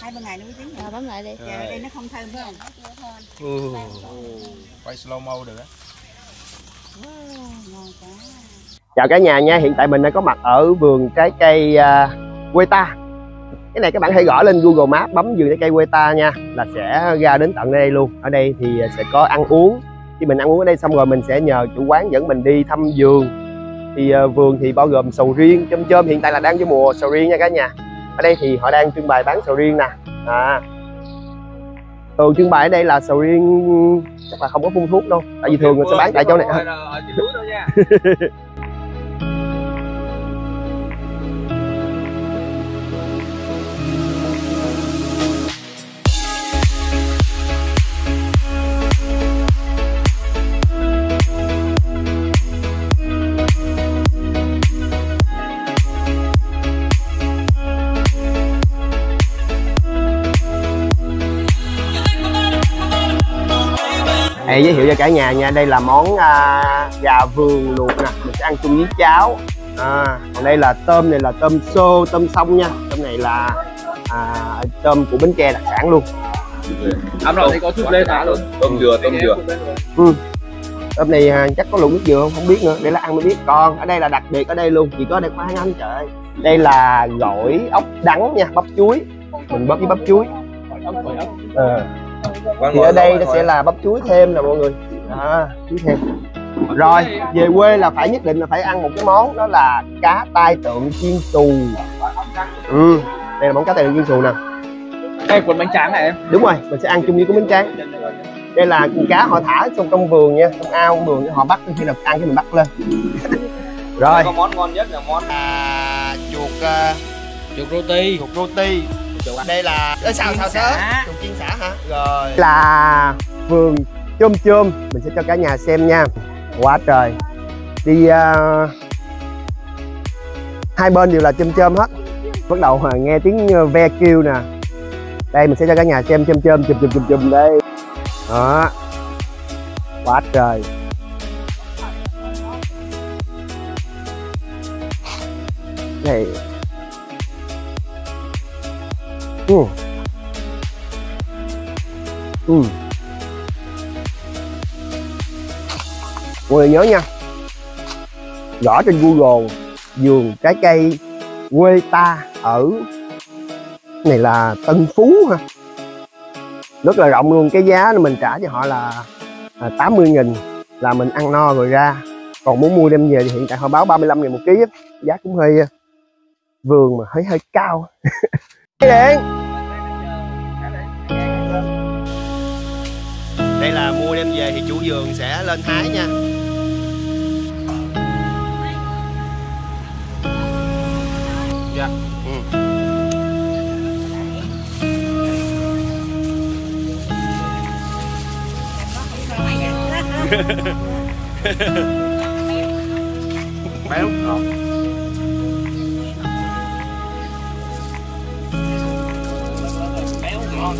hai ba ngày nó mới chín Rồi bấm lại đi. giờ đây nó không thơm phải không? Ừ. quay slow mo được á. Ngon quá Chào cả nhà nha, hiện tại mình đang có mặt ở vườn trái cây uh, quê ta Cái này các bạn hãy gõ lên Google Maps bấm vườn trái cây quê ta nha Là sẽ ra đến tận đây luôn. Ở đây thì sẽ có ăn uống. Khi mình ăn uống ở đây xong rồi mình sẽ nhờ chủ quán dẫn mình đi thăm vườn. Thì uh, vườn thì bao gồm sầu riêng, chôm chôm. Hiện tại là đang vô mùa sầu riêng nha cả nhà Ở đây thì họ đang trưng bày bán sầu riêng nè. À. Thường trưng bày ở đây là sầu riêng chắc là không có phun thuốc đâu Tại vì thường người sẽ bán tại chỗ này. ở trên núi Để giới thiệu cho cả nhà nha, đây là món à, gà vườn luộc nè, mình sẽ ăn chung với cháo. À, còn đây là tôm này là tôm xô, tôm sông nha. Tôm này là à, tôm của Bến Tre đặc sản luôn. Ấm rồi thì có chút lên hả luôn tôm dừa tôm dừa Tôm này à, chắc có luộc nước dừa không? Không biết nữa, để là ăn mới biết. Còn ở đây là đặc biệt ở đây luôn, chỉ có ở đây khoan anh trời ơi. Đây là gỏi ốc đắng nha, bắp chuối. Mình bắp với bắp chuối. Ờ. thì ở đây nó sẽ là bắp chuối thêm nè mọi người. À, chuối thêm. Rồi về quê là phải nhất định là phải ăn một cái món đó là cá tai tượng chiên xù. Ừ đây là món cá tai tượng chiên xù nè. Đây cuốn bánh tráng này em? Đúng rồi mình sẽ ăn chung với cái bánh tráng. Đây là con cá họ thả trong trong vườn nha trong ao trong vườn họ bắt khi nào ăn cái mình bắt lên. Rồi. Có món ngon nhất là món à, chuột uh, chuột roti chuột roti đây là xào xào xả. xớ chuột chiên xả hả rồi. Là vườn chôm chôm. Mình sẽ cho cả nhà xem nha. Quá trời. Đi uh, hai bên đều là chôm chôm hết. Bắt đầu uh, nghe tiếng à, ve kêu nè. Đây mình sẽ cho cả nhà xem chôm chôm chùm chùm chùm chùm đây. Đó. Quá trời. Này. Ừ. Ừ. mọi người nhớ nha. Gõ trên google vườn trái cây quê ta ở. Này là tân phú ha rất là rộng luôn. Cái giá mình trả cho họ là à, 80 nghìn. Là mình ăn no rồi ra. Còn muốn mua đem về thì hiện tại họ báo 35 nghìn một ký giá cũng hơi à, vườn mà hơi hơi cao. Điện đêm về thì chủ vườn sẽ lên hái nha Dạ. ừ. béo, ngọt béo ngon